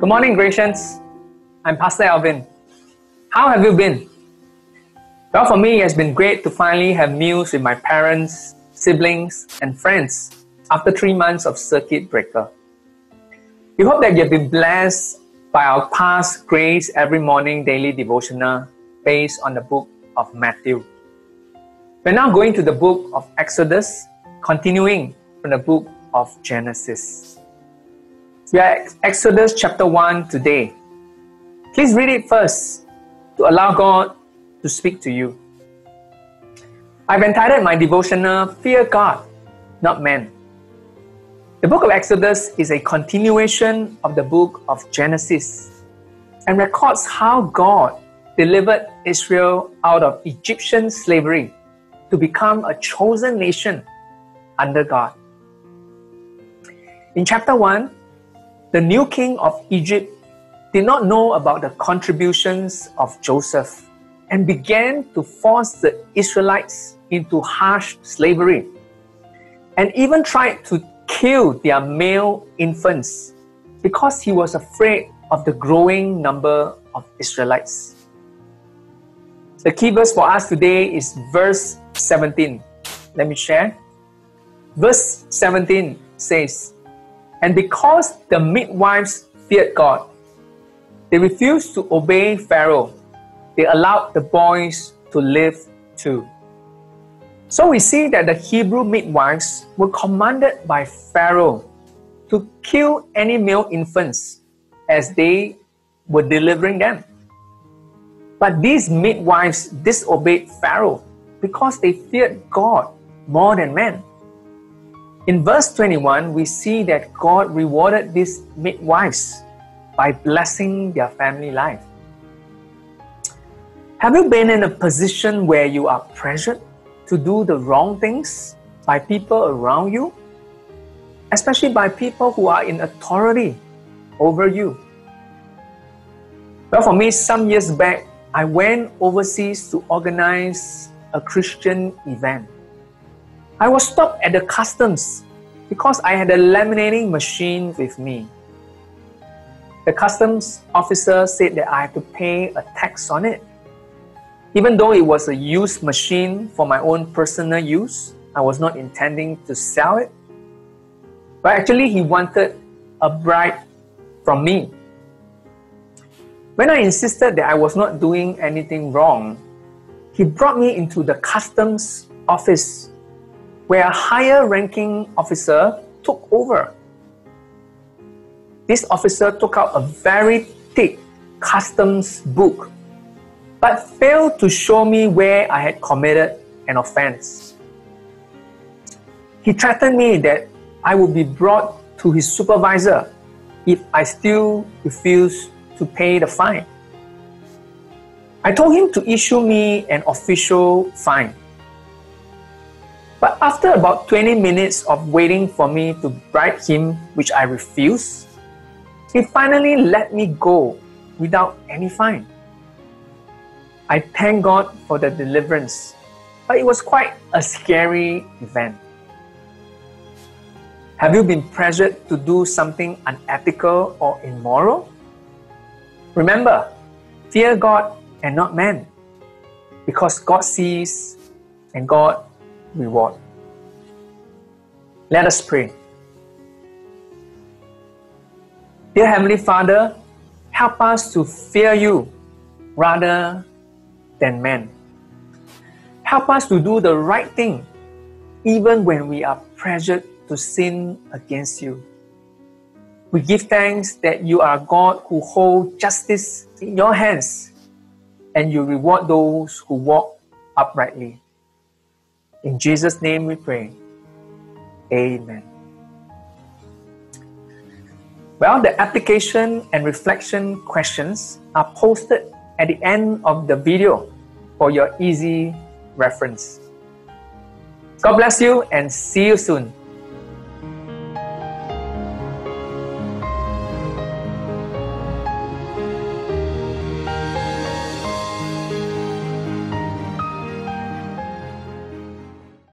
Good morning, Gracians. I'm Pastor Alvin. How have you been? Well, for me, it has been great to finally have meals with my parents, siblings, and friends after three months of circuit breaker. We hope that you have been blessed by our past Grace Every Morning daily devotional based on the book of Matthew. We're now going to the book of Exodus, continuing from the book of Genesis. We are Exodus chapter 1 today. Please read it first to allow God to speak to you. I've entitled my devotional Fear God, Not Man. The book of Exodus is a continuation of the book of Genesis and records how God delivered Israel out of Egyptian slavery to become a chosen nation under God. In chapter 1, the new king of Egypt did not know about the contributions of Joseph and began to force the Israelites into harsh slavery and even tried to kill their male infants because he was afraid of the growing number of Israelites. The key verse for us today is verse 17. Let me share. Verse 17 says, And because the midwives feared God, they refused to obey Pharaoh. They allowed the boys to live too. So we see that the Hebrew midwives were commanded by Pharaoh to kill any male infants as they were delivering them. But these midwives disobeyed Pharaoh because they feared God more than men. In verse 21, we see that God rewarded these midwives by blessing their family life. Have you been in a position where you are pressured to do the wrong things by people around you? Especially by people who are in authority over you. Well, for me, some years back, I went overseas to organize a Christian event. I was stopped at the customs because I had a laminating machine with me. The customs officer said that I had to pay a tax on it. Even though it was a used machine for my own personal use, I was not intending to sell it. But actually, he wanted a bribe from me. When I insisted that I was not doing anything wrong, he brought me into the customs office where a higher ranking officer took over. This officer took out a very thick customs book but failed to show me where I had committed an offense. He threatened me that I would be brought to his supervisor if I still refused to pay the fine. I told him to issue me an official fine. But after about 20 minutes of waiting for me to bribe him, which I refused, he finally let me go without any fine. I thank God for the deliverance, but it was quite a scary event. Have you been pressured to do something unethical or immoral? Remember, fear God and not man, because God sees and God reward. Let us pray. Dear Heavenly Father, help us to fear you rather than men. Help us to do the right thing even when we are pressured to sin against you. We give thanks that you are God who holds justice in your hands and you reward those who walk uprightly. In Jesus' name we pray. Amen. Well, the application and reflection questions are posted at the end of the video for your easy reference. God bless you and see you soon.